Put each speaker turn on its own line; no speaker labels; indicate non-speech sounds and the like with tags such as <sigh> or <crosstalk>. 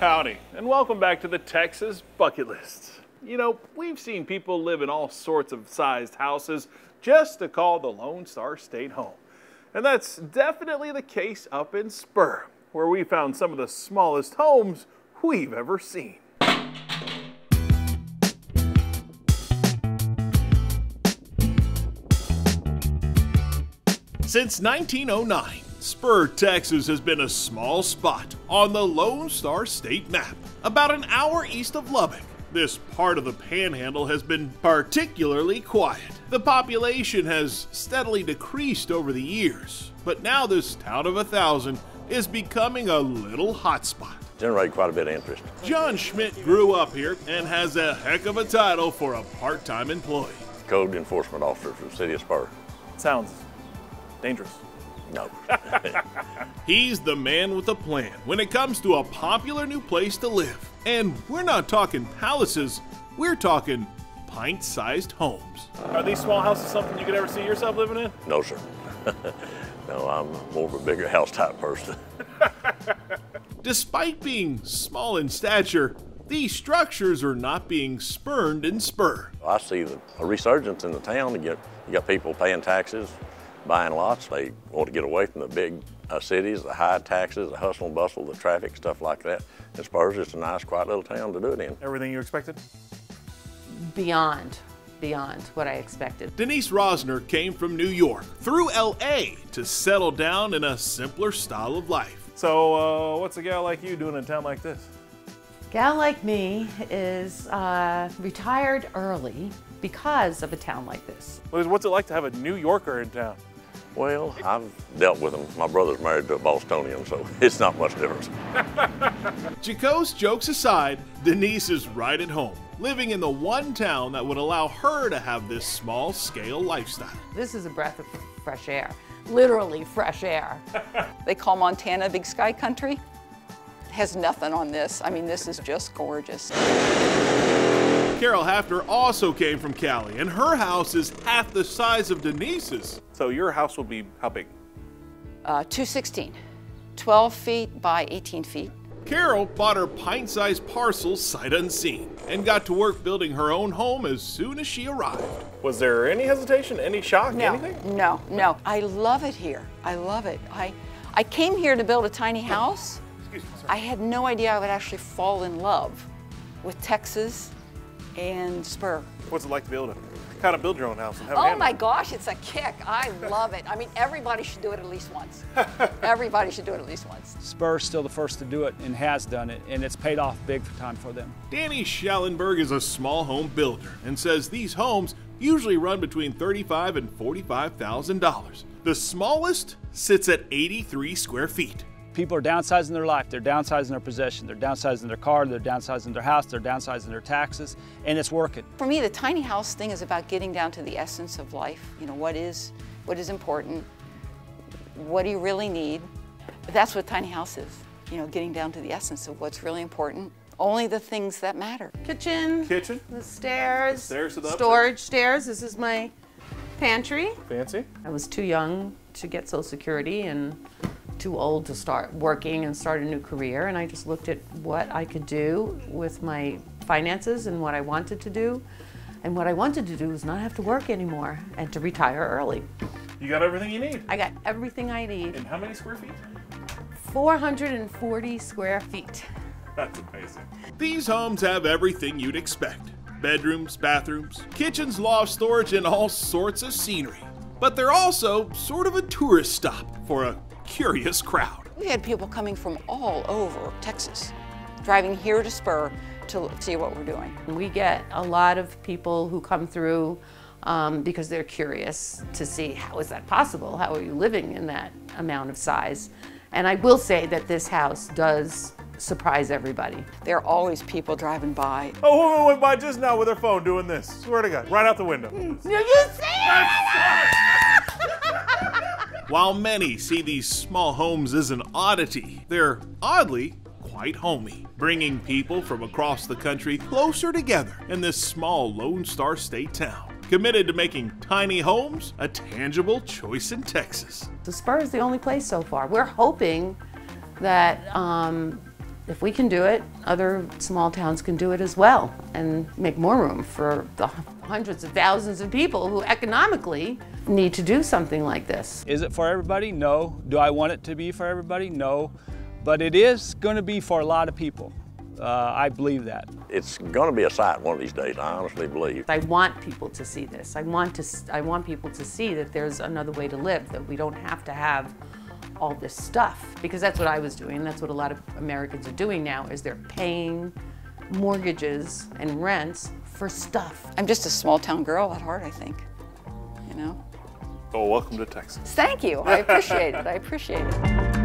Howdy, and welcome back to the Texas Bucket List. You know, we've seen people live in all sorts of sized houses just to call the Lone Star State home. And that's definitely the case up in Spur, where we found some of the smallest homes we've ever seen. Since 1909, Spur, Texas has been a small spot on the Lone Star State map, about an hour east of Lubbock. This part of the panhandle has been particularly quiet. The population has steadily decreased over the years, but now this town of a thousand is becoming a little hotspot.
Generate quite a bit of interest.
John Schmidt grew up here and has a heck of a title for a part-time employee.
Code enforcement officer for the city of Spur.
Sounds dangerous.
No. <laughs>
He's the man with a plan when it comes to a popular new place to live. And we're not talking palaces, we're talking pint sized homes. Are these small houses something you could ever see yourself living in?
no, sir. <laughs> no, I'm more of a bigger house type person. <laughs>
Despite being small in stature, these structures are not being spurned in spur.
I see a resurgence in the town. You get, you got people paying taxes, buying lots. They want to get away from the big uh, cities, the high taxes, the hustle and bustle, the traffic, stuff like that. And Spur's just a nice, quiet little town to do it in.
Everything you expected?
beyond, beyond what I expected.
Denise Rosner came from New York through LA to settle down in a simpler style of life. So, uh, what's a gal like you doing in a town like this?
Gal like me is uh, retired early because of a town like this.
What's it like to have a New Yorker in town?
Well, I've dealt with them. My brother's married to a Bostonian, so <laughs> it's not much difference. <laughs>
Jacob's jokes aside, Denise is right at home, living in the one town that would allow her to have this small scale lifestyle.
This is a breath of fresh air, literally fresh air. <laughs>
They call Montana Big Sky Country. Has nothing on this. I mean, this is just gorgeous.
Carol Hafner also came from Cali, and her house is half the size of Denise's. So your house will be how big?
Uh, 216, 12 feet by 18 feet.
Carol bought her pint-sized parcel sight unseen and got to work building her own home as soon as she arrived. Was there any hesitation, any shock,
No, no, no. I love it here. I love it. I, I came here to build a tiny house.
Excuse me, sir.
I had no idea I would actually fall in love with Texas and Spur.
What's it like to build it? Kind of build your own house and have a
Oh
hand
my
it?
gosh, it's a kick. I love it. I mean, everybody should do it at least once. <laughs> everybody should do it at least once.
Spur's still the first to do it and has done it, and it's paid off big time for them.
Danny Schallenberg is a small home builder and says these homes usually run between 35 and $45,000. The smallest sits at 83 square feet.
People are downsizing their life, they're downsizing their possession, they're downsizing their car, they're downsizing their house, they're downsizing their taxes, and it's working.
For me, the tiny house thing is about getting down to the essence of life. You know, what is, what is important? What do you really need? That's what tiny house is. You know, getting down to the essence of what's really important. Only the things that matter.
Kitchen,
Kitchen,
the stairs,
stairs to the upstairs.
storage stairs. This is my pantry.
fancy.
I was too young to get Social Security and too old to start working and start a new career. And I just looked at what I could do with my finances and what I wanted to do. And what I wanted to do was not have to work anymore and to retire early.
You got everything you need.
I got everything I need.
And how many square feet?
440 square feet.
That's amazing. These homes have everything you'd expect bedrooms, bathrooms, kitchens, loft storage, and all sorts of scenery. But they're also sort of a tourist stop for a curious crowd.
We had people coming from all over Texas, driving here to Spur to see what we're doing.
We get a lot of people who come through um, because they're curious to see how is that possible? How are you living in that amount of size? And I will say that this house does surprise everybody.
There are always people driving by.
A woman went by just now with her phone doing this. Swear to God, right out the window.
Do <laughs> you see
While many see these small homes as an oddity, they're oddly quite homey, bringing people from across the country closer together in this small Lone Star State town. Committed to making tiny homes a tangible choice in Texas.
The Spur is the only place so far. We're hoping that um, if we can do it, other small towns can do it as well and make more room for the hundreds of thousands of people who economically need to do something like this.
Is it for everybody? No. Do I want it to be for everybody? No. But it is going to be for a lot of people. Uh, I believe that.
It's going to be a sight one of these days, I honestly believe.
I want people to see this. I want to I want people to see that there's another way to live, that we don't have to have all this stuff because that's what I was doing. That's what a lot of Americans are doing now is they're paying mortgages and rents for stuff.
I'm just a small town girl at heart, I think. You know?
Oh, welcome to Texas.
Thank you. I appreciate it. I appreciate it.